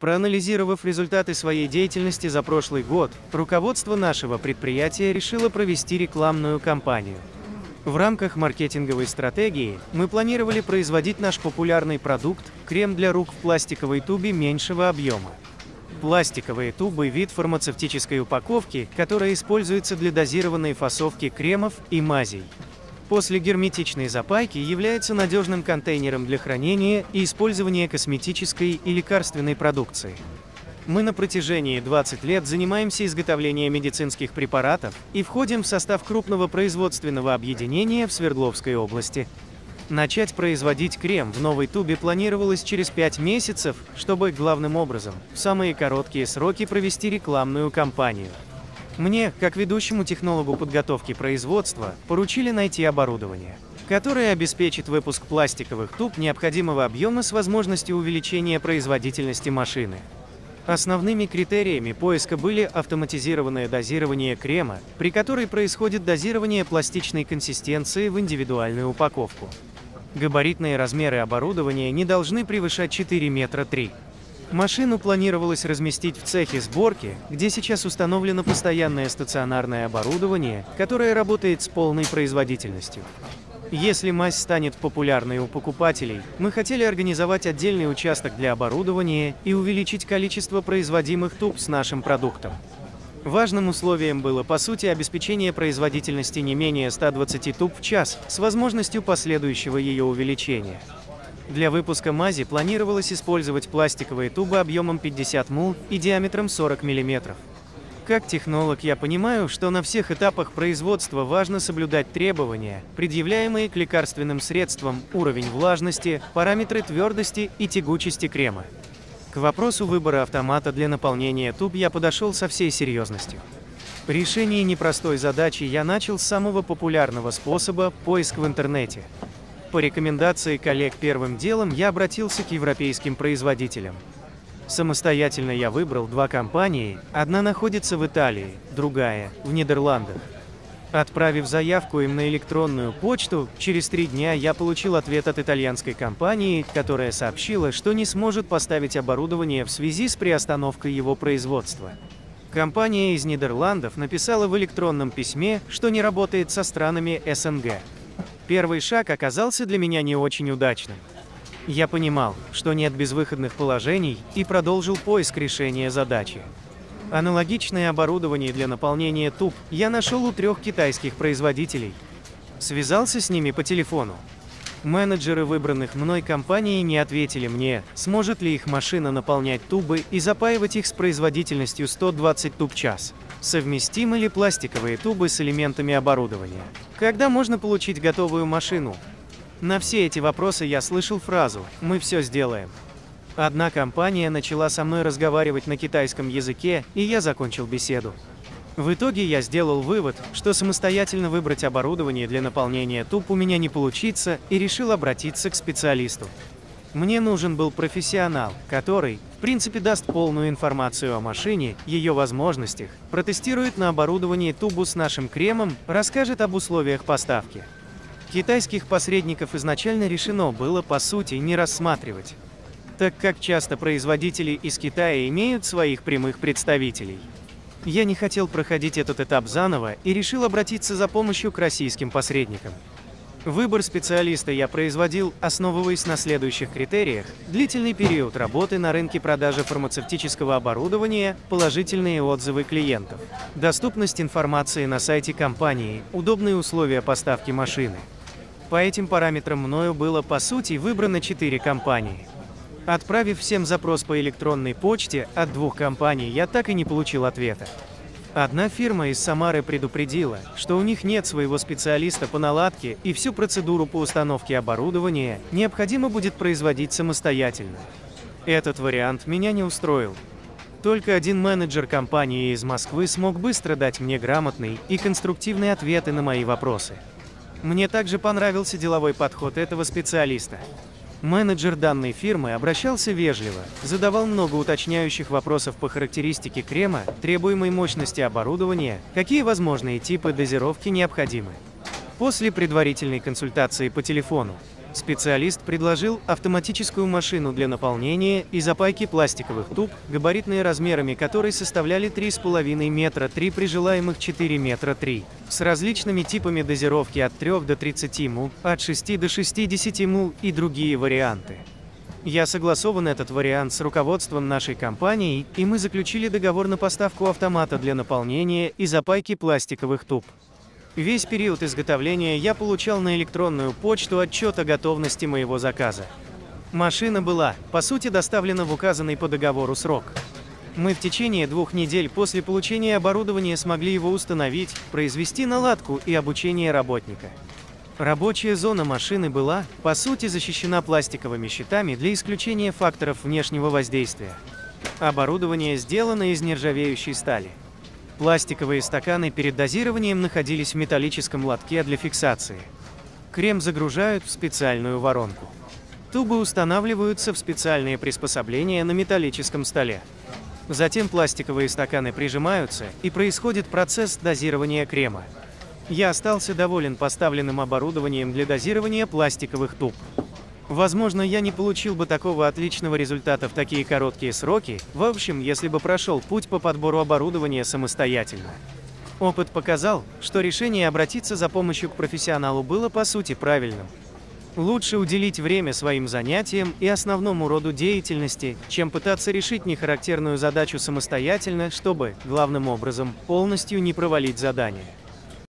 Проанализировав результаты своей деятельности за прошлый год, руководство нашего предприятия решило провести рекламную кампанию. В рамках маркетинговой стратегии мы планировали производить наш популярный продукт – крем для рук в пластиковой тубе меньшего объема. Пластиковые тубы – вид фармацевтической упаковки, которая используется для дозированной фасовки кремов и мазей. После герметичной запайки является надежным контейнером для хранения и использования косметической и лекарственной продукции. Мы на протяжении 20 лет занимаемся изготовлением медицинских препаратов и входим в состав крупного производственного объединения в Свердловской области. Начать производить крем в новой тубе планировалось через 5 месяцев, чтобы, главным образом, в самые короткие сроки провести рекламную кампанию. Мне, как ведущему технологу подготовки производства, поручили найти оборудование, которое обеспечит выпуск пластиковых туб необходимого объема с возможностью увеличения производительности машины. Основными критериями поиска были автоматизированное дозирование крема, при которой происходит дозирование пластичной консистенции в индивидуальную упаковку. Габаритные размеры оборудования не должны превышать 4 метра 3. Машину планировалось разместить в цехе сборки, где сейчас установлено постоянное стационарное оборудование, которое работает с полной производительностью. Если мазь станет популярной у покупателей, мы хотели организовать отдельный участок для оборудования и увеличить количество производимых туб с нашим продуктом. Важным условием было, по сути, обеспечение производительности не менее 120 туб в час с возможностью последующего ее увеличения. Для выпуска мази планировалось использовать пластиковые тубы объемом 50 мул и диаметром 40 мм. Как технолог я понимаю, что на всех этапах производства важно соблюдать требования, предъявляемые к лекарственным средствам, уровень влажности, параметры твердости и тягучести крема. К вопросу выбора автомата для наполнения туб я подошел со всей серьезностью. Решение непростой задачи я начал с самого популярного способа – поиск в интернете – по рекомендации коллег первым делом я обратился к европейским производителям. Самостоятельно я выбрал два компании, одна находится в Италии, другая – в Нидерландах. Отправив заявку им на электронную почту, через три дня я получил ответ от итальянской компании, которая сообщила, что не сможет поставить оборудование в связи с приостановкой его производства. Компания из Нидерландов написала в электронном письме, что не работает со странами СНГ. Первый шаг оказался для меня не очень удачным. Я понимал, что нет безвыходных положений, и продолжил поиск решения задачи. Аналогичное оборудование для наполнения туб я нашел у трех китайских производителей. Связался с ними по телефону. Менеджеры выбранных мной компаний не ответили мне, сможет ли их машина наполнять тубы и запаивать их с производительностью 120 туб час. Совместимы ли пластиковые тубы с элементами оборудования? Когда можно получить готовую машину? На все эти вопросы я слышал фразу «Мы все сделаем». Одна компания начала со мной разговаривать на китайском языке, и я закончил беседу. В итоге я сделал вывод, что самостоятельно выбрать оборудование для наполнения туб у меня не получится, и решил обратиться к специалисту. Мне нужен был профессионал, который, в принципе, даст полную информацию о машине, ее возможностях, протестирует на оборудовании тубу с нашим кремом, расскажет об условиях поставки. Китайских посредников изначально решено было, по сути, не рассматривать, так как часто производители из Китая имеют своих прямых представителей. Я не хотел проходить этот этап заново и решил обратиться за помощью к российским посредникам. Выбор специалиста я производил, основываясь на следующих критериях. Длительный период работы на рынке продажи фармацевтического оборудования, положительные отзывы клиентов, доступность информации на сайте компании, удобные условия поставки машины. По этим параметрам мною было по сути выбрано 4 компании. Отправив всем запрос по электронной почте от двух компаний, я так и не получил ответа. Одна фирма из Самары предупредила, что у них нет своего специалиста по наладке и всю процедуру по установке оборудования необходимо будет производить самостоятельно. Этот вариант меня не устроил. Только один менеджер компании из Москвы смог быстро дать мне грамотный и конструктивные ответы на мои вопросы. Мне также понравился деловой подход этого специалиста. Менеджер данной фирмы обращался вежливо, задавал много уточняющих вопросов по характеристике крема, требуемой мощности оборудования, какие возможные типы дозировки необходимы. После предварительной консультации по телефону Специалист предложил автоматическую машину для наполнения и запайки пластиковых туб, габаритные размерами которой составляли 3,5 метра 3 при желаемых 4 метра 3, с различными типами дозировки от 3 до 30 мул, от 6 до 60 мул и другие варианты. Я согласован этот вариант с руководством нашей компании, и мы заключили договор на поставку автомата для наполнения и запайки пластиковых туб. Весь период изготовления я получал на электронную почту отчет о готовности моего заказа. Машина была, по сути, доставлена в указанный по договору срок. Мы в течение двух недель после получения оборудования смогли его установить, произвести наладку и обучение работника. Рабочая зона машины была, по сути, защищена пластиковыми щитами для исключения факторов внешнего воздействия. Оборудование сделано из нержавеющей стали. Пластиковые стаканы перед дозированием находились в металлическом лотке для фиксации. Крем загружают в специальную воронку. Тубы устанавливаются в специальные приспособления на металлическом столе. Затем пластиковые стаканы прижимаются, и происходит процесс дозирования крема. Я остался доволен поставленным оборудованием для дозирования пластиковых туб. Возможно, я не получил бы такого отличного результата в такие короткие сроки, в общем, если бы прошел путь по подбору оборудования самостоятельно. Опыт показал, что решение обратиться за помощью к профессионалу было по сути правильным. Лучше уделить время своим занятиям и основному роду деятельности, чем пытаться решить нехарактерную задачу самостоятельно, чтобы, главным образом, полностью не провалить задание.